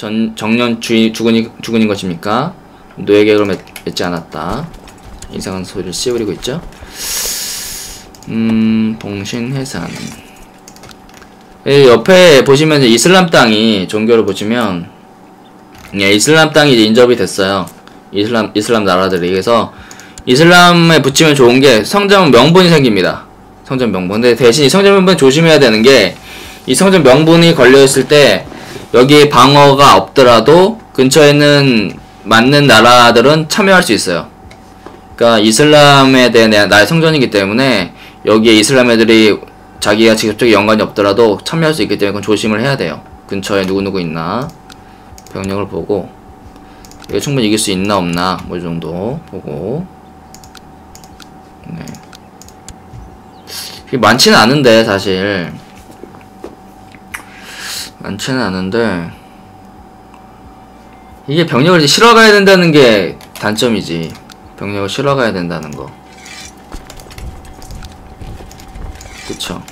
전, 정년 주, 주군이, 주군인 것입니까? 노예 계획을 맺, 지 않았다. 이상한 소리를 씌우리고 있죠. 음, 봉신해산. 이 옆에 보시면 이슬람 땅이 종교를 보시면 예, 이슬람 땅이 인접이 됐어요. 이슬람 이슬람 나라들이 그래서 이슬람에 붙이면 좋은 게 성전 명분이 생깁니다. 성전 명분. 근데 대신 이 성전 명분 조심해야 되는 게 이 성전 명분이 걸려 있을 때 여기 방어가 없더라도 근처에는 맞는 나라들은 참여할 수 있어요. 그러니까 이슬람에 대한 나의 성전이기 때문에 여기에 이슬람 애들이 자기가 직접적인 연관이 없더라도 참여할 수 있기 때문에 그건 조심을 해야 돼요. 근처에 누구누구 있나 병력을 보고 이게 충분히 이길 수 있나 없나 뭐 이 정도 보고 네. 많지는 않은데 사실 많지는 않은데 이게 병력을 실어 가야 된다는 게 단점이지. 병력을 실어 가야 된다는 거. 그쵸.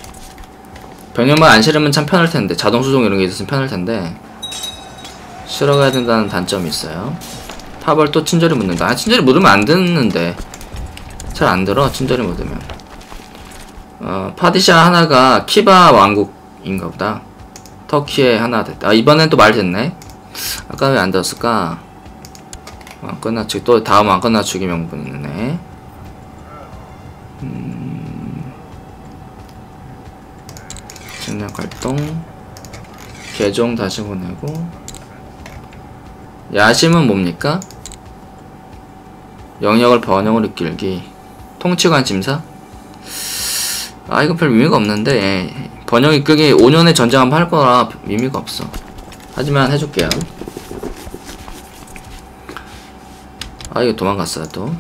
병력만 안 실으면 참 편할 텐데 자동 수송 이런 게 있었으면 편할 텐데 실어 가야 된다는 단점이 있어요. 탑을 또 친절히 묻는다. 아 친절히 묻으면 안 듣는데. 잘 안 들어 친절히 묻으면. 어 파디샤 하나가 키바 왕국인가 보다 터키에 하나 됐다. 아, 이번엔 또 말 됐네. 아까 왜안 들었을까? 안 끝나치기, 또 다음 안 끝나치기 명분 있네. 음. 전략 활동. 개종 다시 보내고. 야심은 뭡니까? 영역을 번영으로 이끌기. 통치관 심사? 아, 이거 별 의미가 없는데, 예. 번영 이끌기 5년의 전쟁 한번 할 거라 의미가 없어. 하지만 해줄게요. 아, 이거 도망갔어요, 또.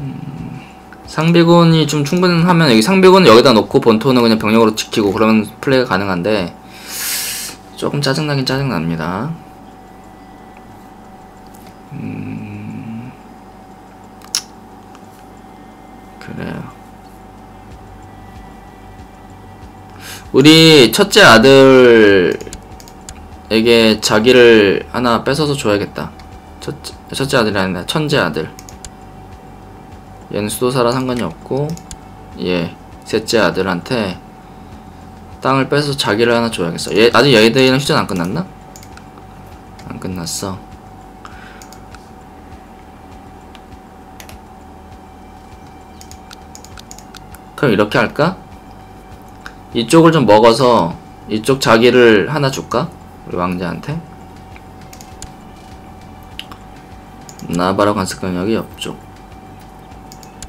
음, 상비군이 좀 충분하면 여기 상비군 여기다 놓고 본토는 그냥 병력으로 지키고 그러면 플레이가 가능한데 조금 짜증나긴 짜증납니다. 음, 그래요. 우리 첫째 아들에게 자기를 하나 뺏어서 줘야겠다. 첫째, 첫째 아들이 아니라 천재 아들. 얘는 수도사라 상관이 없고, 얘, 셋째 아들한테 땅을 뺏어서 자기를 하나 줘야겠어. 얘, 아직 얘들이랑 휴전 안 끝났나? 안 끝났어. 그럼 이렇게 할까? 이쪽을 좀 먹어서 이쪽 자기를 하나 줄까? 우리 왕자한테? 나바라 관습권력이 옆쪽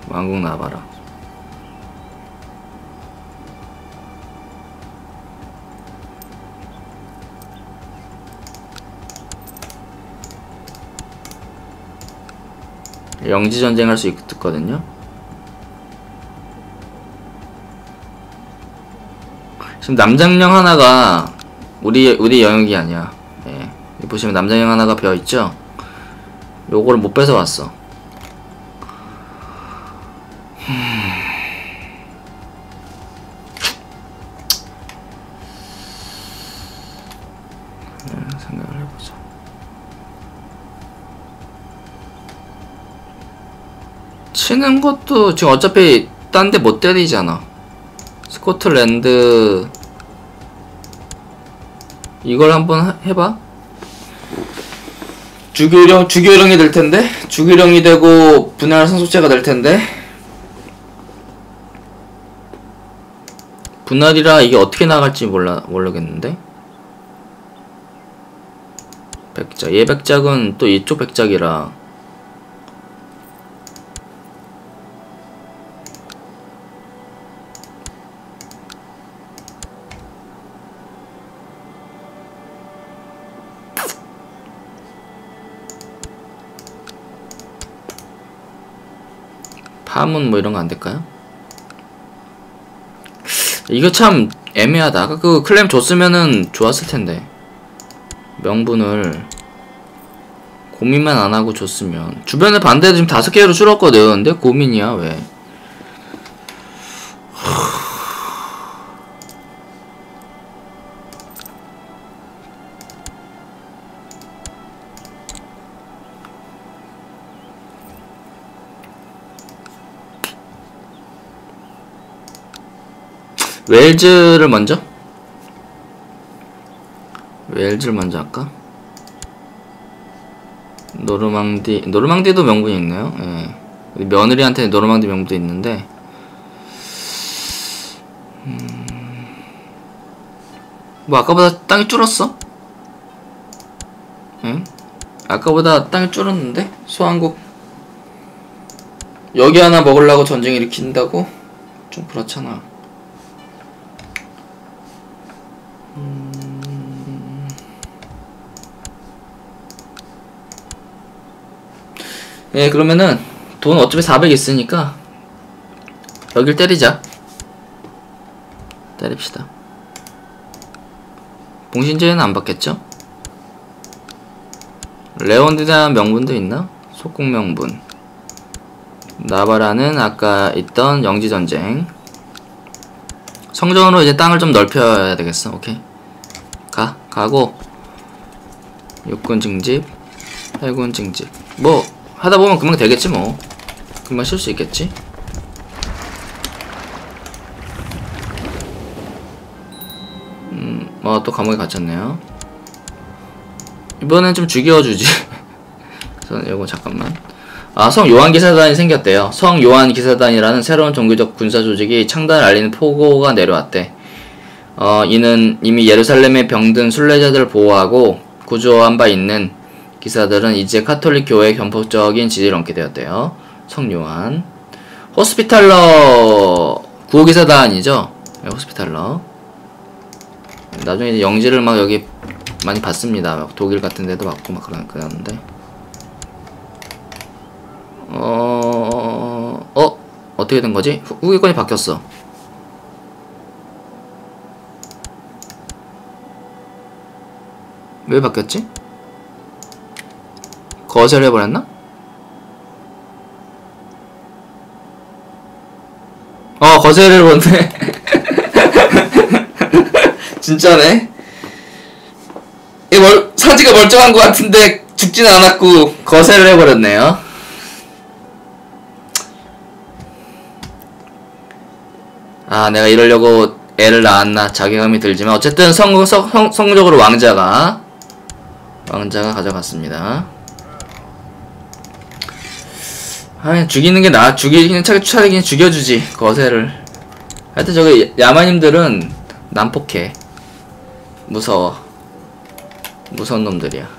왕국 나바라. 영지 전쟁 할 수 있거든요 지금 남장령 하나가 우리 우리 영역이 아니야. 예. 보시면 남장령 하나가 비어 있죠. 요거를 못 뺏어 왔어. 생각을 해보자. 치는 것도 지금 어차피 딴 데 못 때리잖아. 스코틀랜드 이걸 한번 해봐. 주교령 주교령이 될 텐데? 주교령이 되고 분할 상속제가 될 텐데? 분할이라 이게 어떻게 나갈지 몰라 모르겠는데? 백작 얘 백작은 또 이쪽 백작이라 파문 뭐 이런 거 안 될까요? 이거 참 애매하다. 아까 그 클램 줬으면은 좋았을 텐데. 명분을 고민만 안 하고 줬으면. 주변에 반대도 지금 다섯 개로 줄었거든. 근데 고민이야, 왜. 웨일즈를 먼저 웨일즈를 먼저 할까? 노르망디 노르망디도 명분이 있네요. 예. 며느리한테 노르망디 명분도 있는데 음... 뭐 아까보다 땅이 줄었어? 응? 아까보다 땅이 줄었는데 소한국 여기 하나 먹으려고 전쟁 일으킨다고? 좀 그렇잖아. 예, 그러면은 돈 어차피 400 있으니까 여길 때리자. 때립시다. 봉신제는 안 받겠죠? 레온드나 명분도 있나? 속국 명분. 나바라는 아까 있던 영지전쟁. 성전으로 이제 땅을 좀 넓혀야 되겠어. 오케이. 가. 가고. 육군 증집. 해군 증집. 뭐, 하다 보면 금방 되겠지 뭐. 금방 쓸 수 있겠지? 음, 어, 또 감옥에 갇혔네요. 이번엔 좀 죽여주지. 이거 잠깐만. 아, 성 요한 기사단이 생겼대요. 성 요한 기사단이라는 새로운 종교적 군사 조직이 창단을 알리는 포고가 내려왔대. 어, 이는 이미 예루살렘의 병든 순례자들을 보호하고 구조한 바 있는 기사들은 이제 카톨릭 교회의 견폭적인 지지를 얻게 되었대요. 성 요한. 호스피탈러 구호기사단이죠. 네, 호스피탈러. 나중에 영지를 막 여기 많이 봤습니다. 독일 같은 데도 봤고 막 그런, 그러는데. 어, 어, 어떻게 된 거지? 후, 후기권이 바뀌었어. 왜 바뀌었지? 거절해버렸나? 어, 거절해버렸네. 진짜네. 이 멀, 사지가 멀쩡한 것 같은데 죽진 않았고 거세를 해버렸네요. 아 내가 이러려고 애를 낳았나 자괴감이 들지만 어쨌든 성, 성, 성, 성적으로 왕자가 왕자가 가져갔습니다. 아 죽이는 게 나, 죽이는 차라리 차라리 죽여주지 거세를. 하여튼 저기 야마님들은 난폭해. 무서워. 무서운 놈들이야.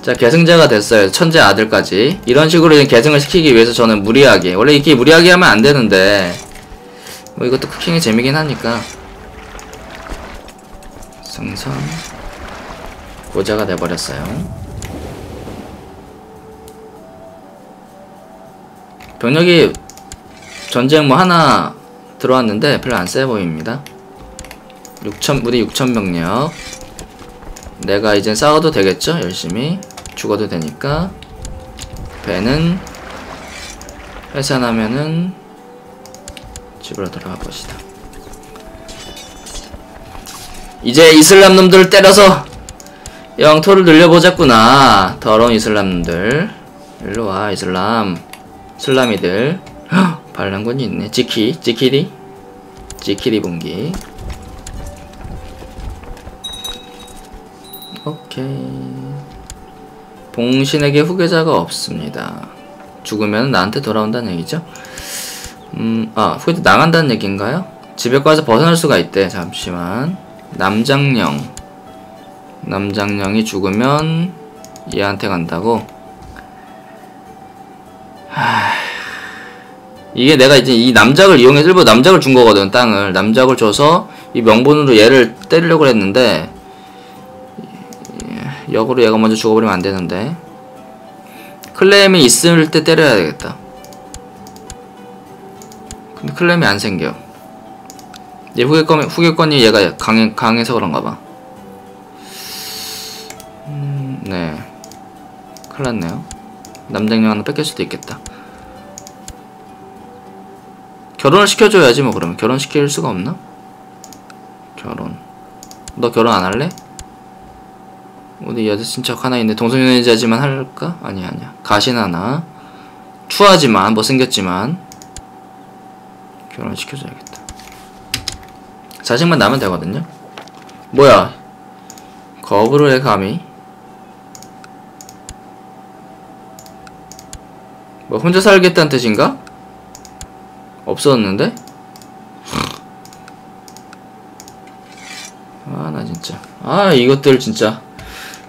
자, 계승자가 됐어요. 천재 아들까지. 이런 식으로 계승을 시키기 위해서 저는 무리하게. 원래 이렇게 무리하게 하면 안 되는데. 뭐 이것도 쿠킹이 재미긴 하니까. 생선. 고자가 돼버렸어요. 병력이 전쟁 뭐 하나 들어왔는데 별로 안 세 보입니다. 6천 무대 6천 병력. 내가 이젠 싸워도 되겠죠? 열심히. 죽어도 되니까. 배는 해산하면은 집으로 돌아가 봅시다. 이제 이슬람 놈들을 때려서 영토를 늘려보자꾸나. 더러운 이슬람 놈들. 일로와 이슬람 슬라미들 반란군이 있네 지키 지키리 지키리 봉기 오케이. 봉신에게 후계자가 없습니다. 죽으면 나한테 돌아온다는 얘기죠? 음, 아, 후계자 나간다는 얘기인가요? 집에 가서 벗어날 수가 있대. 잠시만. 남장령. 남장령이 죽으면 얘한테 간다고? 하... 이게 내가 이제 이 남작을 이용해서 일부 남작을 준 거거든, 땅을. 남작을 줘서 이 명분으로 얘를 때리려고 했는데 역으로 얘가 먼저 죽어버리면 안 되는데. 클레임이 있을 때 때려야 되겠다. 근데 클레임이 안 생겨. 얘 후계권, 후계권이 얘가 강해, 강해서 그런가 봐. 음, 네. 큰일 났네요 남장령 하나 뺏길 수도 있겠다 결혼을 시켜줘야지 뭐 그러면 결혼 시킬 수가 없나? 결혼 너 결혼 안 할래? 우리 여자친 척 하나 있네 동성연애자지만 할까? 아니야 아니야 가신 하나 추하지만 못생겼지만 결혼 시켜줘야겠다 자식만 낳으면 되거든요. 뭐야? 거부를 해 감히? 뭐 혼자 살겠다는 뜻인가? 없었는데? 아 나 진짜. 아 이것들 진짜.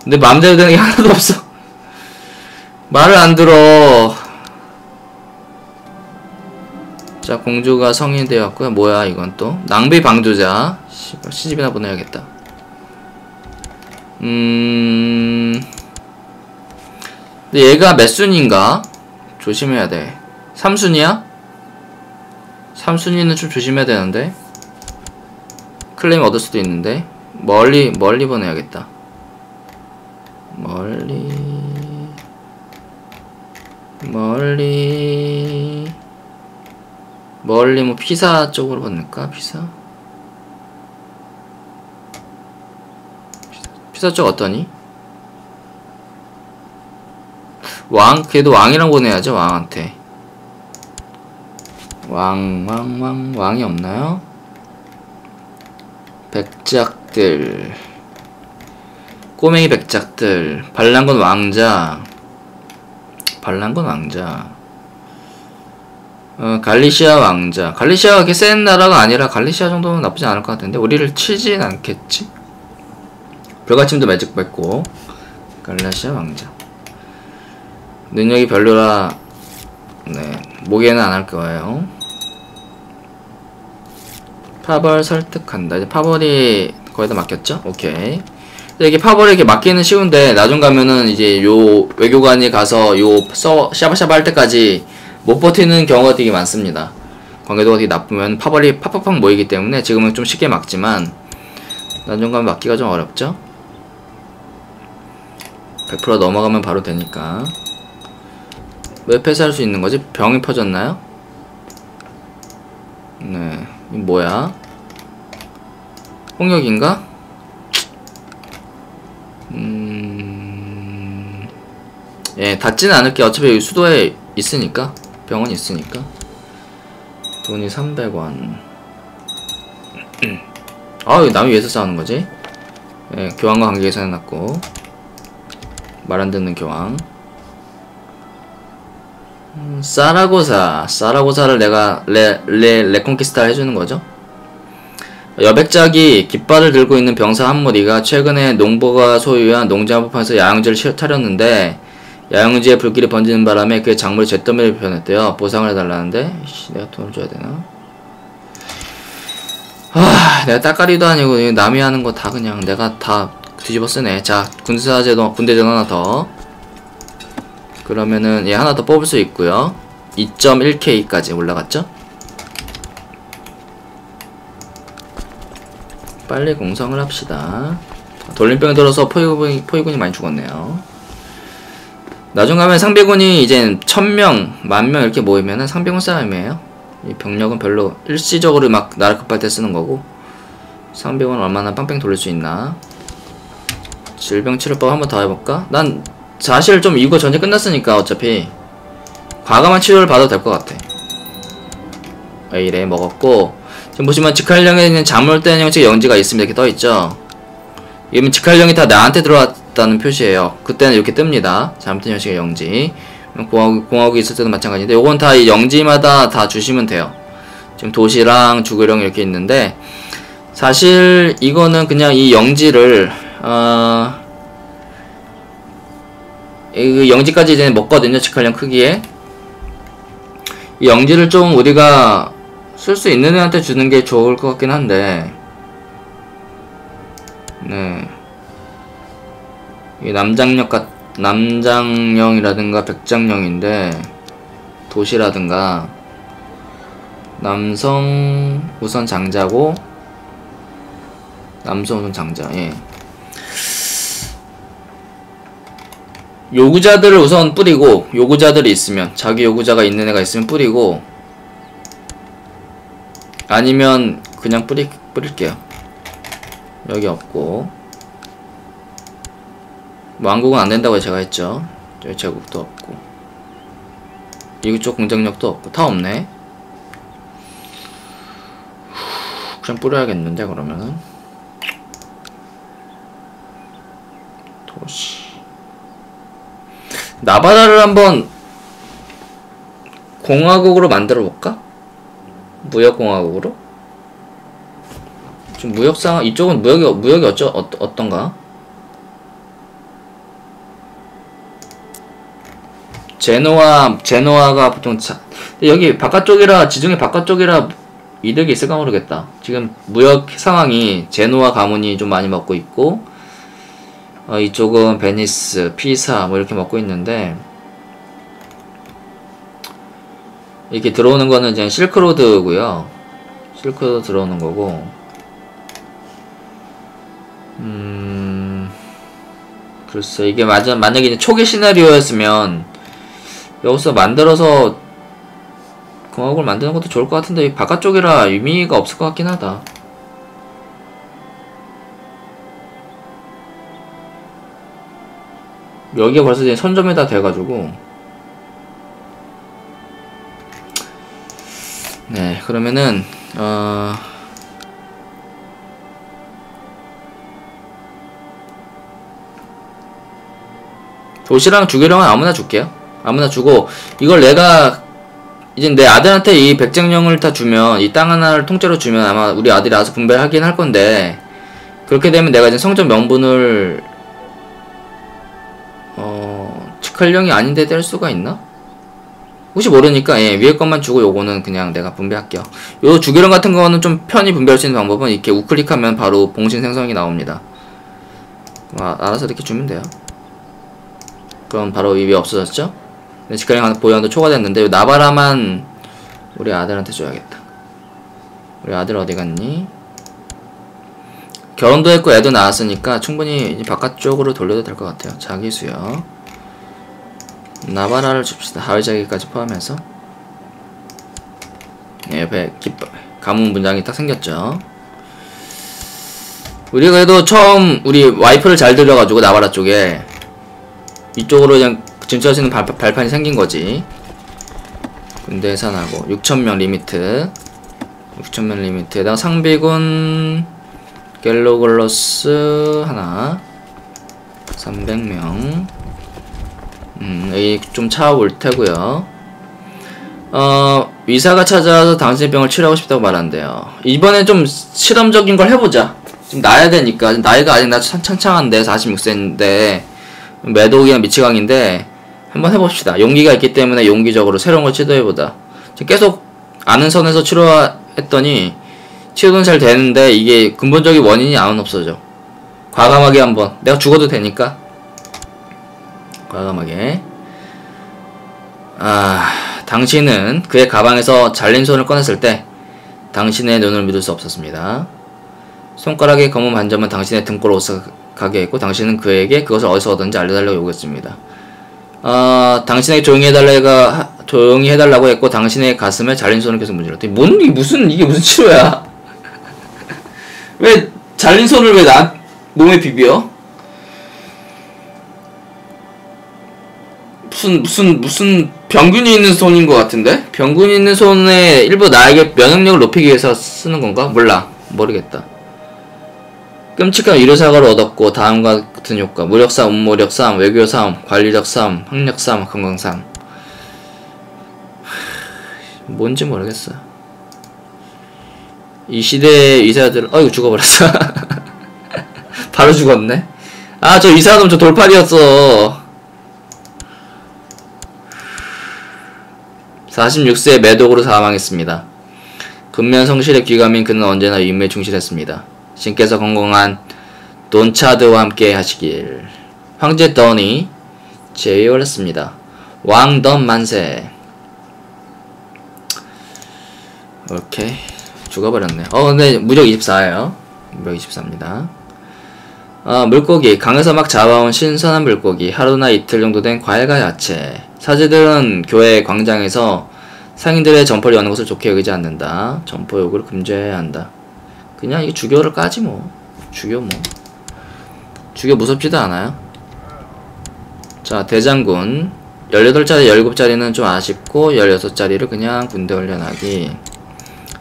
근데 맘대로 되는 게 하나도 없어. 말을 안 들어. 자 공주가 성인이 되었고요. 뭐야 이건 또? 낭비 방조자. 시집이나 보내야겠다. 음. 근데 얘가 몇 순인가 조심해야 돼. 3순이야? 3순위는 좀 조심해야 되는데? 클레임 얻을 수도 있는데? 멀리 멀리 보내야겠다. 멀리 멀리 멀리 뭐 피사 쪽으로 보낼까? 피사? 피사 쪽 어떠니 왕 걔도 왕이랑 보내야죠 왕한테 왕, 왕, 왕, 왕 이 없나요? 백작들. 꼬맹이 백작들. 반란군 왕자. 반란군 왕자. 어, 갈리시아 왕자. 갈리시아가 그렇게 센 나라가 아니라 갈리시아 정도는 나쁘지 않을 것 같은데, 우리를 치진 않겠지? 별가침도 매직 뺐고, 갈리시아 왕자. 능력이 별로라, 네, 목에는 안 할 거예요. 파벌 설득한다. 이제 파벌이 거의 다 맡겼죠? 오케이. 이게 파벌이 이렇게 맡기는 쉬운데 나중 가면은 이제 요 외교관이 가서 요 서, 샤바샤바 할 때까지 못 버티는 경우가 되게 많습니다. 관계도가 되게 나쁘면 파벌이 팍팍팍 모이기 때문에 지금은 좀 쉽게 막지만 나중 가면 막기가 좀 어렵죠? 100% 넘어가면 바로 되니까 왜 폐쇄할 수 있는 거지? 병이 퍼졌나요? 네, 이 뭐야? 홍역인가? 음, 예, 닿지는 않을게. 어차피 수도에 있으니까. 병원 있으니까. 돈이 300원. 아, 왜 남이 위해서 싸우는 거지? 예, 교황과 관계 계산해놨고. 말 안 듣는 교황. 음, 사라고사. 사라고사를 내가 레, 레, 레콘키스타 해주는 거죠. 여백작이 깃발을 들고 있는 병사 한 무리가 최근에 농부가 소유한 농장부판에서 야영지를 차렸는데 야영지에 불길이 번지는 바람에 그의 작물이 잿더미를 변했대요. 보상을 해달라는데 씨, 내가 돈을 줘야 되나? 아, 내가 따까리도 아니고 남이 하는 거 다 그냥 내가 다 뒤집어 쓰네. 자, 군사제도 군대제도 하나 더. 그러면은 얘 하나 더 뽑을 수 있고요. 2.1K까지 올라갔죠? 빨리 공성을 합시다. 돌림병이 들어서 포위군이, 포위군이 많이 죽었네요. 나중 가면 상비군이 이제 천명, 만명 이렇게 모이면은 상비군 싸움이에요. 이 병력은 별로 일시적으로 막 나라 급할 때 쓰는 거고 상비군 얼마나 빵빵 돌릴 수 있나 질병치료법 한번 더 해볼까? 난 사실 좀 이거 전쟁 끝났으니까 어차피 과감한 치료를 받아도 될 것 같아. A래 먹었고. 지금 보시면 직할령에 있는 자물대 형식 영지가 있으면 이렇게 떠있죠? 이러면 직할령이 다 나한테 들어왔다는 표시예요. 그때는 이렇게 뜹니다. 잘못된 형식의 영지. 공화국, 공화국이 있을 때도 마찬가지인데 요건 다 이 영지마다 다 주시면 돼요. 지금 도시랑 주거령 이렇게 있는데 사실 이거는 그냥 이 영지를 어... 이 영지까지 이제 먹거든요 직할령 크기에. 이 영지를 좀 우리가 쓸 수 있는 애한테 주는 게 좋을 것 같긴 한데. 네. 이 남장역 같 남장령이라든가 백장령인데 도시라든가. 남성 우선 장자고 남성 우선 장자 예 요구자들을 우선 뿌리고 요구자들이 있으면 자기 요구자가 있는 애가 있으면 뿌리고 아니면 그냥 뿌리, 뿌릴게요. 여기 없고. 왕국은 안된다고 제가 했죠. 여기 제국도 없고. 이쪽 공장력도 없고. 다 없네. 국션 뿌려야겠는데 그러면은. 도시 나바라를 한번 공화국으로 만들어 볼까? 무역공화국으로? 지금 무역 상황 이쪽은 무역이 무역이 어쩌 어, 어떤가? 제노아 제노아가 보통 차, 여기 바깥쪽이라 지중해 바깥쪽이라 이득이 있을까 모르겠다. 지금 무역 상황이 제노아 가문이 좀 많이 먹고 있고 어, 이쪽은 베니스, 피사 뭐 이렇게 먹고 있는데 이렇게 들어오는 거는 이제 실크로드고요. 실크로드 들어오는 거고 음 글쎄 이게 맞아 만약에 이제 초기 시나리오였으면 여기서 만들어서 공화국을 만드는 것도 좋을 것 같은데 바깥쪽이라 의미가 없을 것 같긴 하다. 여기가 벌써 이제 선점이 다 돼가지고. 네 그러면은 어 도시랑 주기령은 아무나 줄게요. 아무나 주고 이걸 내가 이제 내 아들한테 이 백장령을 다 주면 이 땅 하나를 통째로 주면 아마 우리 아들이 알아서 분배하긴 할 건데 그렇게 되면 내가 이제 성적 명분을 어 측할령이 아닌데 뗄 수가 있나? 혹시 모르니까 예, 위에 것만 주고 요거는 그냥 내가 분배할게요. 요 주기령 같은 거는 좀 편히 분배할 수 있는 방법은 이렇게 우클릭하면 바로 봉신 생성이 나옵니다. 아, 알아서 이렇게 주면 돼요. 그럼 바로 이 위에 없어졌죠? 네, 직가령 보유한도 초과됐는데 나바라만 우리 아들한테 줘야겠다. 우리 아들 어디 갔니? 결혼도 했고 애도 낳았으니까 충분히 바깥쪽으로 돌려도 될 것 같아요. 자기 수요. 나바라를 줍시다. 하위자기까지 포함해서. 네, 옆에 가문 문장이 딱 생겼죠. 우리가 그래도 처음 우리 와이프를 잘 들여가지고 나바라 쪽에 이쪽으로 그냥 진출하시는 발, 발판이 생긴 거지. 군대 해산하고 6천명 limit 6천명 limit에다가 상비군 gallowglass 하나. 300명. 음, 좀 차올 테고요. 어, 의사가 찾아와서 당신의 병을 치료하고 싶다고 말한대요. 이번엔 좀 실험적인 걸 해보자. 지금 나야 되니까. 나이가 아직 나 창창한데 46세인데 매독이랑 미치광인데 한번 해봅시다. 용기가 있기 때문에 용기적으로 새로운 걸 시도해보다. 계속 아는 선에서 치료했더니 치료는 잘 되는데 이게 근본적인 원인이 안 없어져. 과감하게 한번. 내가 죽어도 되니까. 과감하게. 아, 당신은 그의 가방에서 잘린 손을 꺼냈을 때 당신의 눈을 믿을 수 없었습니다. 손가락의 검은 반점은 당신의 등골을 오싹하게 했고 당신은 그에게 그것을 어디서 얻었는지 알려달라고 요구했습니다. 어, 당신에게 조용히 해달라가 조용히 해달라고 했고 당신의 가슴에 잘린 손을 계속 문질렀더니 뭔 무슨 이게 무슨 치료야? 왜 잘린 손을 왜 나 몸에 비벼? 무슨 무슨 무슨 병균이 있는 손인 것 같은데? 병균이 있는 손에 일부 나에게 면역력을 높이기 위해서 쓰는 건가? 몰라 모르겠다. 끔찍한 의료사과를 얻었고 다음과 같은 효과 무력싸움, 음모력싸움, 외교싸움, 관리력싸움, 학력싸움, 건강싸움 뭔지 모르겠어 이 시대의 의사들 어이구 죽어버렸어 바로 죽었네 아 저 이사놈 저 돌팔이었어 46세 매독으로 사망했습니다. 근면 성실의 귀감인 그는 언제나 임무에 충실했습니다. 신께서 건강한 돈차드와 함께 하시길. 황제 던이 제위올렸습니다. 왕던 만세. 오케이. 죽어버렸네. 어, 근데 무적 24예요. 무적 24입니다. 어, 물고기. 강에서 막 잡아온 신선한 물고기. 하루나 이틀 정도 된 과일과 야채. 사제들은 교회 광장에서 상인들의 점포를 여는 것을 좋게 여기지 않는다. 점포 요구를 금지해야 한다. 그냥 이게 주교를 까지 뭐 주교 뭐 주교 무섭지도 않아요 자 대장군 18짜리 17짜리는 좀 아쉽고 16짜리를 그냥 군대 훈련하기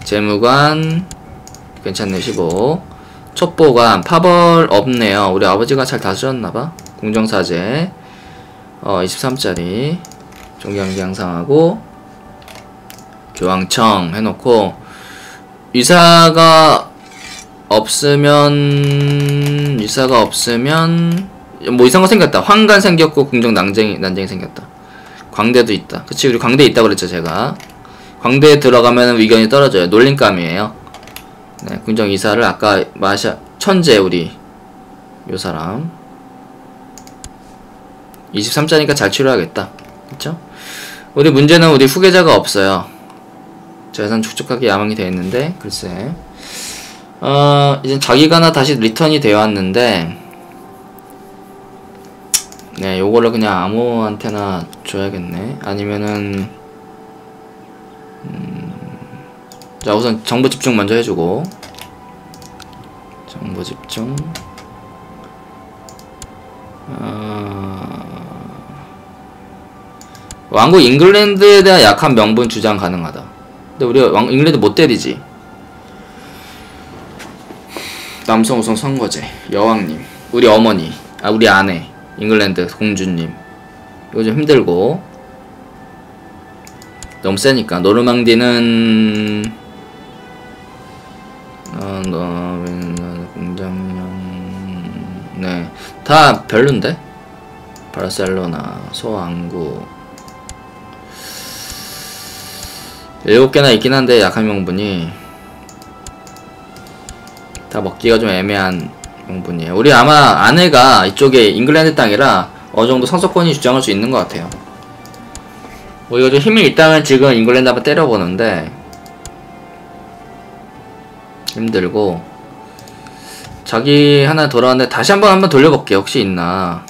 재무관 괜찮네 15 첩보관 파벌 없네요. 우리 아버지가 잘 다스렸나봐. 공정사제. 어 23짜리 종경기 양상하고 교황청 해놓고 의사가 없으면 의사가 없으면 뭐 이상한 거 생겼다. 황간 생겼고 궁정 난쟁이 난쟁이 생겼다. 광대도 있다. 그치? 우리 광대 있다 그랬죠 제가 광대에 들어가면 의견이 떨어져요. 놀림감이에요. 네 궁정 이사를 아까 마샤 천재 우리 요 사람. 23자니까 잘 치료하겠다. 그쵸? 우리 문제는 우리 후계자가 없어요. 재산 축적하기 야망이 되어 있는데 글쎄. 어 이제 자기가 하나 다시 리턴이 되어 왔는데 네 요거를 그냥 아무한테나 줘야겠네. 아니면은 음, 자 우선 정보 집중 먼저 해주고. 정보 집중. 어... 왕국 잉글랜드에 대한 약한 명분 주장 가능하다. 근데 우리 왕 잉글랜드 못 때리지. 남성 우선 선거제 여왕님 우리 어머니 아 우리 아내 잉글랜드 공주님. 좀 힘들고 너무 세니까. 노르망디는 어, 네다 별론데? 바르셀로나 소왕구 일곱 개나 있긴 한데 약한 명분이. 다 먹기가 좀 애매한 명분이에요. 우리 아마 아내가 이쪽에 잉글랜드 땅이라 어느 정도 성서권이 주장할 수 있는 것 같아요. 뭐 이거 좀 힘이 있다면 지금 잉글랜드 한번 때려보는데 힘들고 자기 하나 돌아왔는데 다시 한번 한번 돌려볼게. 혹시 있나?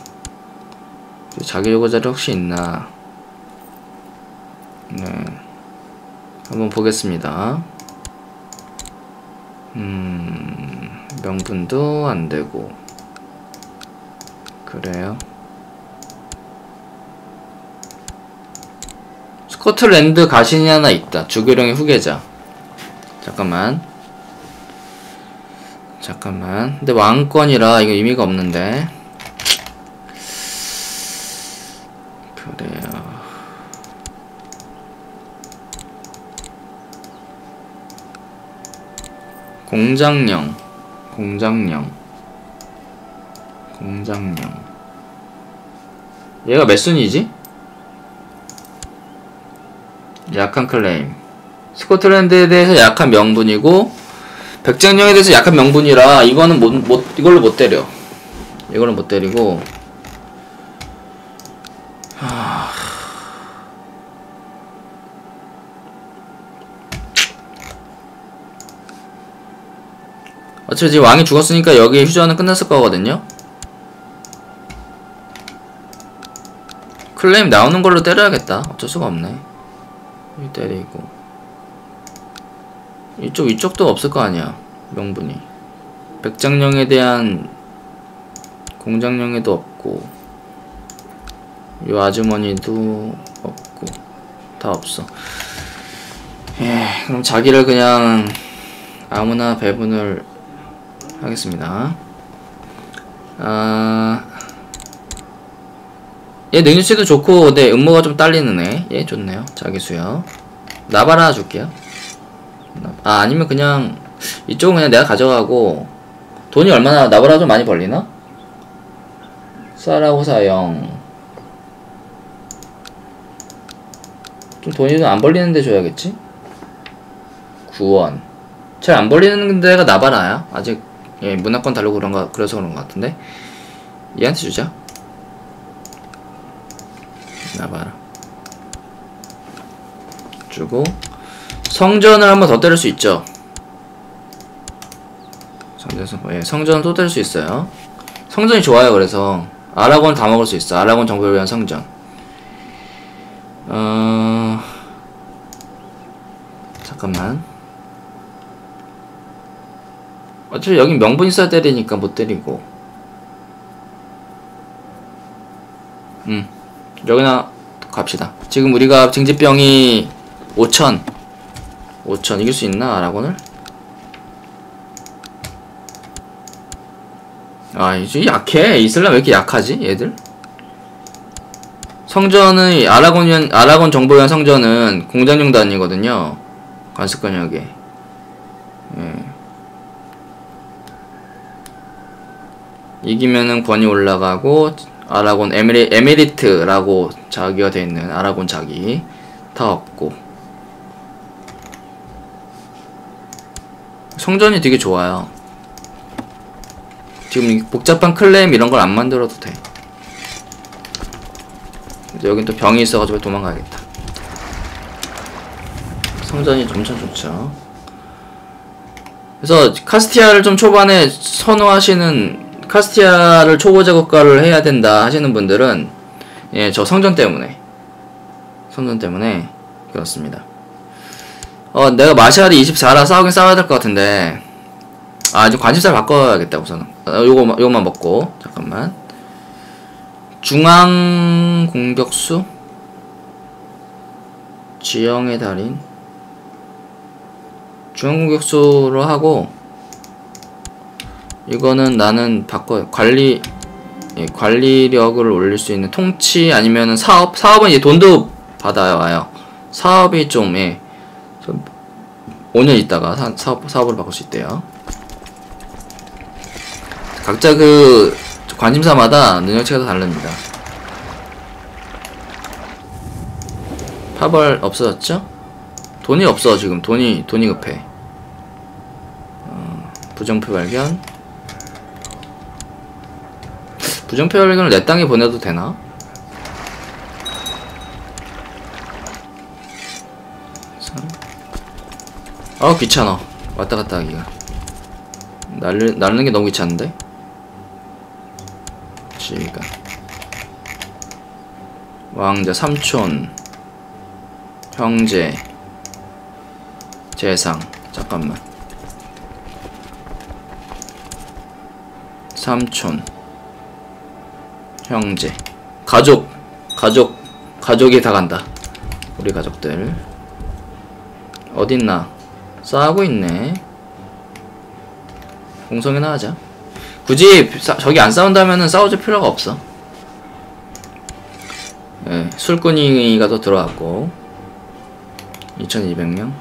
자기 요구자리 혹시 있나? 네. 한번 보겠습니다. 음 명분도 안되고. 그래요 스코틀랜드 가신이 하나 있다. 주교령의 후계자. 잠깐만. 잠깐만. 근데 왕권이라 이거 의미가 없는데. 그래요. 공장령. 공장령. 공장령. 얘가 몇 순위지? 약한 클레임. 스코틀랜드에 대해서 약한 명분이고 백장령에 대해서 약한 명분이라 이거는 못, 못 이걸로 못 때려. 이걸로 못 때리고. 하... 어차피 지금 왕이 죽었으니까 여기 휴전은 끝났을 거거든요. 클레임 나오는 걸로 때려야겠다. 어쩔 수가 없네 이 때리고. 이쪽 이쪽도 없을 거 아니야 명분이. 백장령에 대한 공장령에도 없고 이 아주머니도 없고 다 없어. 예 그럼 자기를 그냥 아무나 배분을 하겠습니다. 아... 얘 능률치도 좋고 근데 음모가 좀 딸리는 애 얘 좋네요 자기 수요 나바라 줄게요 아 아니면 그냥 이쪽은 그냥 내가 가져가고 돈이 얼마나 나바라 좀 많이 벌리나? 사라호사 영. 좀 돈이 좀 안 벌리는데 줘야겠지? 9원. 잘 안 벌리는 데가 나바라야. 아직 예, 문화권 달라고 그런가 그래서 그런 것 같은데. 얘한테 주자. 나봐라. 주고 성전을 한 번 더 때릴 수 있죠. 성전에서 예, 성전을 또 때릴 수 있어요. 성전이 좋아요. 그래서 아라곤 다 먹을 수 있어. 아라곤 정보를 위한 성전. 어... 잠깐만. 어차피 여기 명분 있어야 때리니까 못 때리고. 음. 여기나 갑시다. 지금 우리가 징지병이 5천 5천 이길 수 있나 아라곤을? 아 이제 약해 이슬람 왜 이렇게 약하지 얘들 성전은 아라곤 아라곤 정보위원 성전은 공작용단이거든요 관습권역에 예. 이기면은 권위 올라가고 아라곤 에메리, 에메리트라고 자기가 돼 있는 아라곤 자기 다 얻고 성전이 되게 좋아요. 지금 복잡한 클레임 이런 걸 안 만들어도 돼. 여긴 또 병이 있어가지고 도망가야겠다. 성전이 엄청 좋죠. 그래서 카스티아를 좀 초반에 선호하시는 카스티아를 초보 작업가를 해야 된다 하시는 분들은 예, 저 성전 때문에 성전 때문에 그렇습니다. 어, 내가 마샬이 24라 싸우긴 싸워야 될 것 같은데 아, 좀 관심사를 바꿔야겠다 우선은. 어, 요거 요거만 먹고 잠깐만. 중앙 공격수 지형의 달인 중앙 공격수로 하고 이거는 나는 바꿔 관리 예, 관리력을 올릴 수 있는 통치 아니면은 사업 사업은 이제 돈도 받아요 와요. 사업이 좀 예, 좀 5년 있다가 사, 사업 사업을 바꿀 수 있대요. 각자 그 관심사마다 능력치가 다 다릅니다. 파벌 없어졌죠? 돈이 없어 지금. 돈이 돈이 급해. 어, 부정표 발견 부정표 발견을 내 땅에 보내도 되나? 아 귀찮아. 왔다 갔다 하기가. 날르, 날르는 게 너무 귀찮은데? 지가. 왕자 삼촌. 형제. 재상. 잠깐만. 삼촌 형제. 가족. 가족. 가족이 다 간다. 우리 가족들. 어딨나? 싸우고 있네. 공성이나 하자. 굳이 싸, 저기 안 싸운다면은 싸워줄 필요가 없어. 예, 술꾼이가 또 들어왔고. 2200명.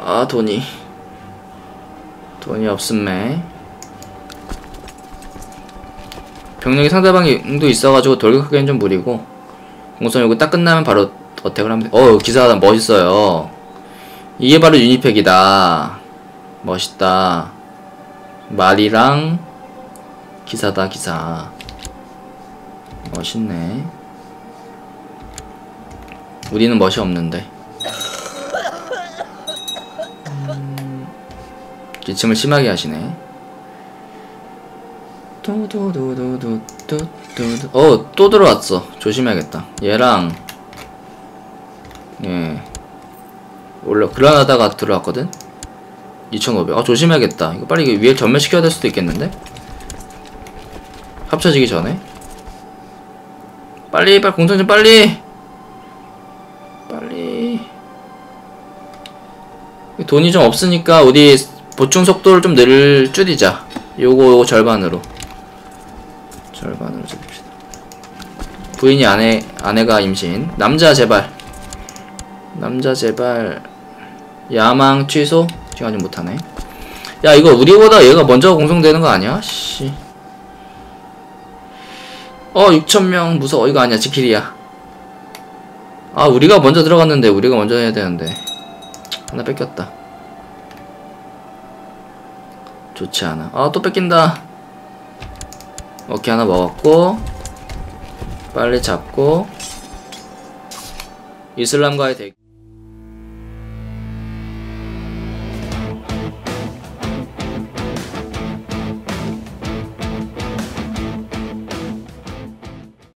아 돈이. 돈이 없음매 병력이 상대방도 있어가지고 돌격하기엔 좀 무리고 공성 이거 딱 끝나면 바로 어택을 하면 돼. 어 기사가 멋있어요. 이게 바로 유니팩이다. 멋있다. 말이랑 기사다 기사. 멋있네. 우리는 멋이 없는데. 음, 기침을 심하게 하시네 어, 또 들어왔어. 조심해야겠다. 얘랑, 예. 원래 그라나다가 들어왔거든? 2500. 아, 조심해야겠다. 이거 빨리 위에 전멸시켜야 될 수도 있겠는데? 합쳐지기 전에. 빨리, 빨리, 공성 좀 빨리! 빨리. 돈이 좀 없으니까 우리 보충 속도를 좀 늘, 줄이자. 요거. 절반으로 줄입시다. 부인이 아내, 아내가 임신. 남자 제발. 남자 제발. 야망 취소? 아직 못하네. 야, 이거 우리보다 얘가 먼저 공성되는 거 아니야? 씨. 어, 6천명 무서워. 이거 아니야. 지킬이야. 아, 우리가 먼저 들어갔는데, 우리가 먼저 해야 되는데. 하나 뺏겼다. 좋지 않아. 아, 또 뺏긴다. 오케이, 하나 먹었고. 빨리 잡고. 이슬람과의 대